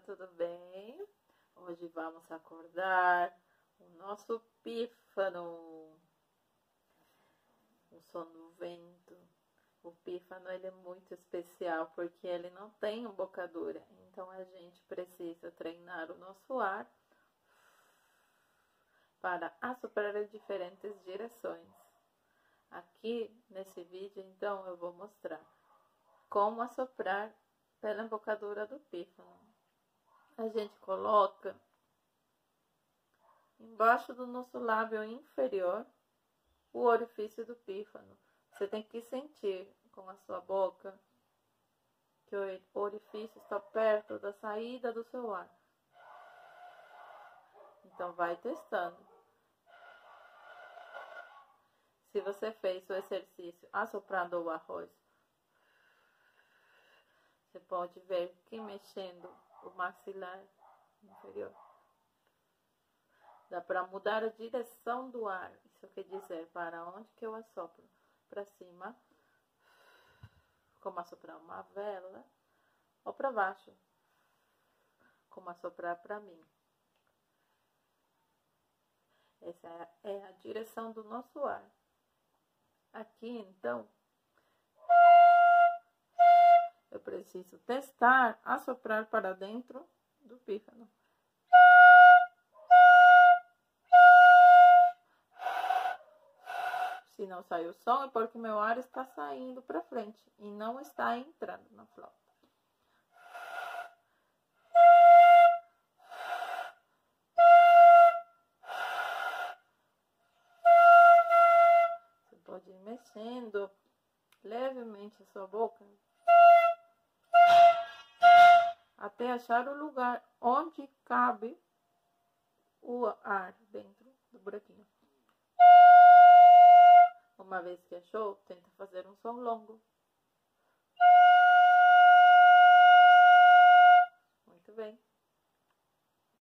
tudo bem? Hoje vamos acordar o nosso pífano, o som do vento. O pífano ele é muito especial porque ele não tem embocadura, então a gente precisa treinar o nosso ar para assoprar em diferentes direções. Aqui nesse vídeo, então, eu vou mostrar como assoprar pela embocadura do pífano. A gente coloca embaixo do nosso lábio inferior o orifício do pífano. Você tem que sentir com a sua boca que o orifício está perto da saída do seu ar. Então, vai testando. Se você fez o exercício assoprando o arroz pode ver que mexendo o maxilar inferior. Dá para mudar a direção do ar. Isso quer dizer para onde que eu assopro. Para cima, como assoprar uma vela, ou para baixo, como assoprar para mim. Essa é a direção do nosso ar. Aqui, então, preciso testar, assoprar para dentro do pífano. Se não sai o som, é porque meu ar está saindo para frente e não está entrando na flauta. Você pode ir mexendo levemente a sua boca até achar o lugar onde cabe o ar dentro do buraquinho. Uma vez que achou, tenta fazer um som longo.